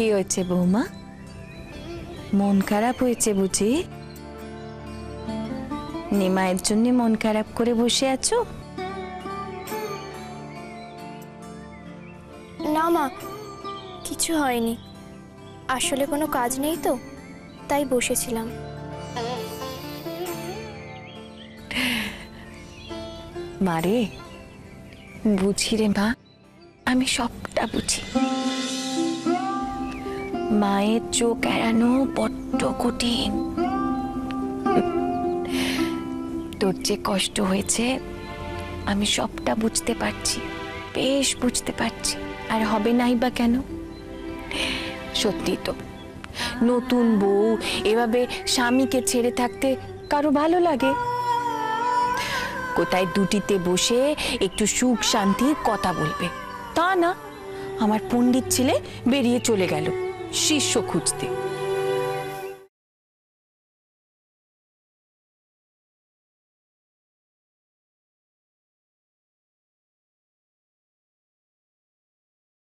কি হয়েছে বৌমা? মন খারাপ হয়েছে বুঝি? নিমায়ের জন্য মন খারাপ করে বসে আছো? না মা কিছু হয়নি। আসলে কোনো কাজ নেই তো তাই বসেছিলাম। মারে বুঝি রে মা আমি সবটা বুঝি। মায়ের চোখ এড়ানো বড্ড কঠিন। তোর যে কষ্ট হয়েছে, আমি সবটা বুঝতে পারছি, বেশ বুঝতে পারছি, আর হবে নাই বা কেন? সত্যি তো, নতুন বউ, এভাবে স্বামীকে ছেড়ে থাকতে কারও ভালো লাগে? কোথায় দুটিতে বসে একটু সুখ শান্তির কথা বলবে? তা না, আমার পণ্ডিত ছেলে বেরিয়ে চলে গেল। शीशो खूंचती